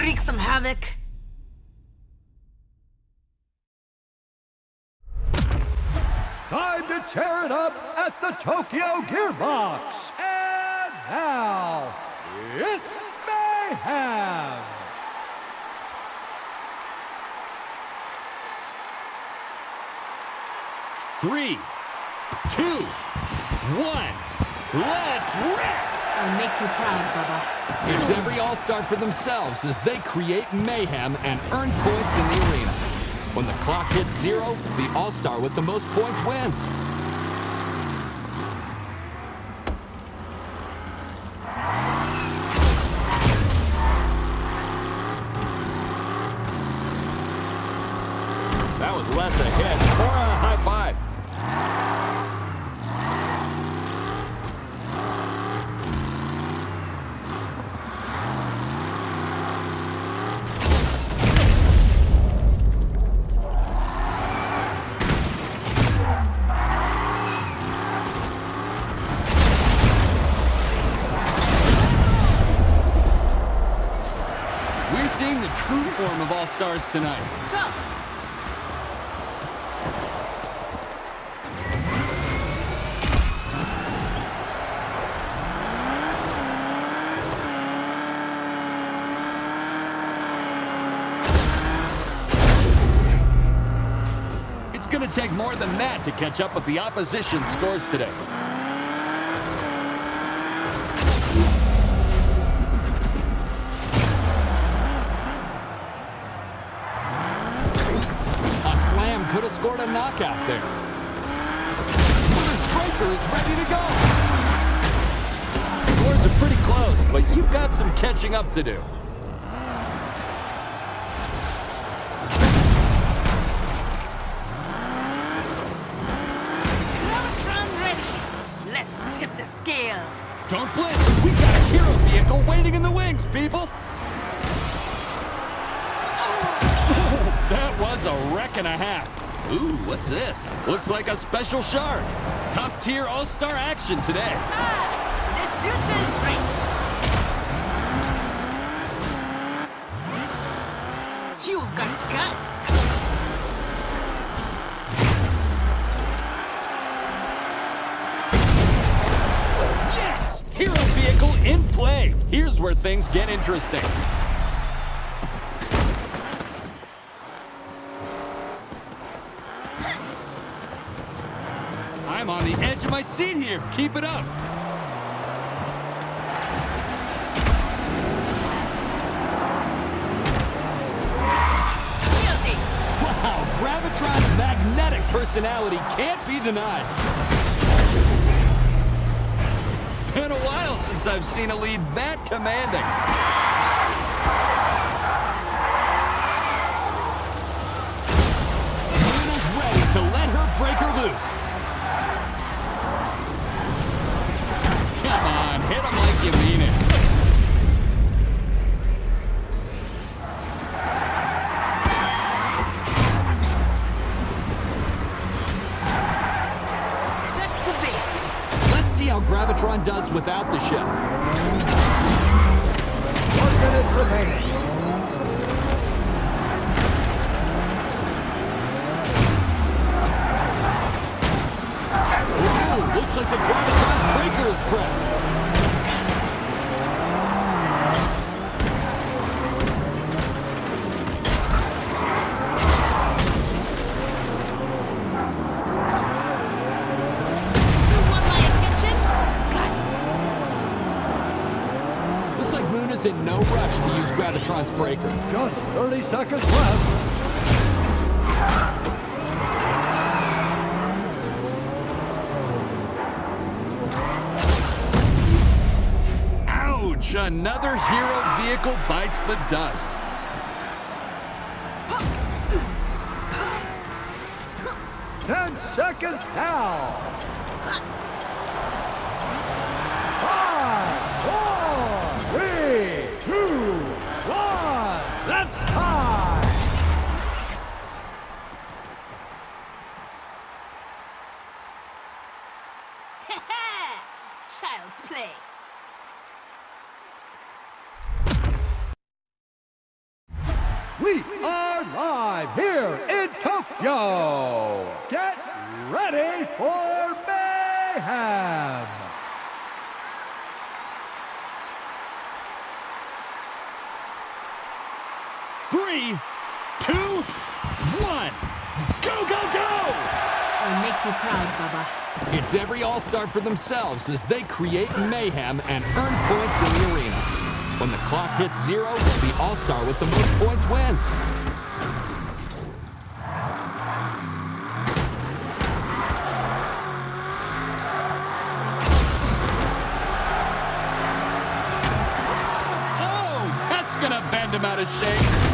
wreak some havoc. Time to tear it up at the Tokyo Gearbox. And now, it's Mayhem! Three, two, one. Let's rip! I'll make you proud, Baba. It's every All-Star for themselves as they create mayhem and earn points in the arena. When the clock hits zero, the All-Star with the most points wins. That was less All-Stars tonight. Go! It's going to take more than that to catch up with the opposition's scores today. Could have scored a knockout there. Striker is ready to go. Scores are pretty close, but you've got some catching up to do. Let's tip the scales. Don't blink! We got a hero vehicle waiting in the wings, people! that was a wreck and a half. Ooh, what's this? Looks like a special shark. Top tier all-star action today. Ah, the future is bright. You've got guts. Yes! Hero vehicle in play. Here's where things get interesting. I'm on the edge of my seat here. Keep it up. Wow, Gravitron's magnetic personality can't be denied. Been a while since I've seen a lead that commanding. Luna's ready to let her break her loose. Come on, hit him like you mean it. Back to basics. Let's see how Gravitron does without the shell. One minute remaining. Is in no rush to use Gravitron's breaker. Just 30 seconds left. Ouch! Another hero vehicle bites the dust. Ten seconds now. Let's play. We are live here in Tokyo. Get ready for mayhem. Three, make you proud, Baba. It's every All-Star for themselves as they create mayhem and earn points in the arena. When the clock hits zero, the All-Star with the most points wins. Oh, that's gonna bend him out of shape.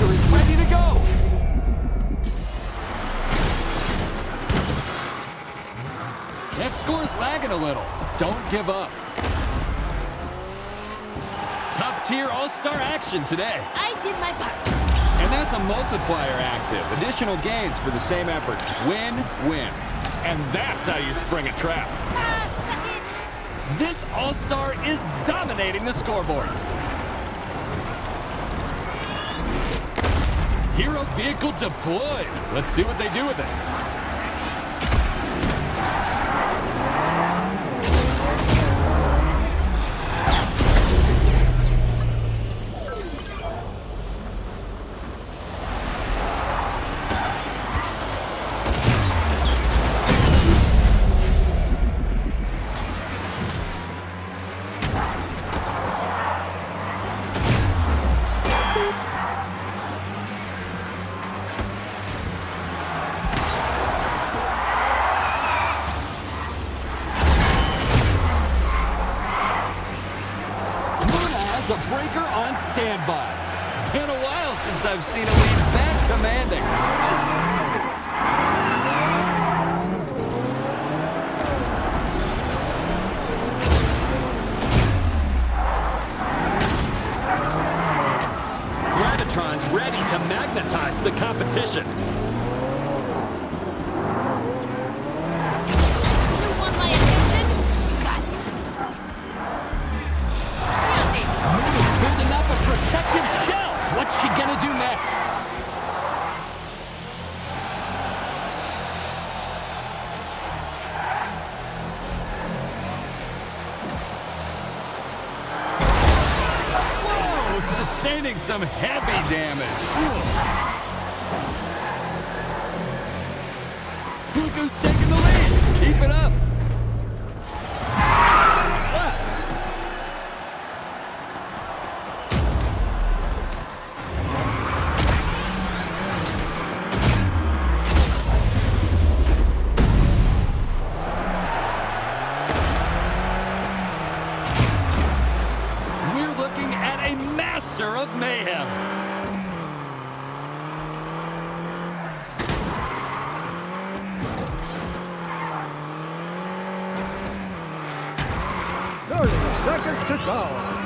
Striker is ready to go. That score's lagging a little. Don't give up. Top tier all-star action today. I did my part. And that's a multiplier active. Additional gains for the same effort. Win, win. And that's how you spring a trap. Ah, it. This all-star is dominating the scoreboards. Hero vehicle deployed. Let's see what they do with it. I've seen a lead that commanding. Gravitron's ready to magnetize the competition. Sustaining some heavy damage. Seconds to go.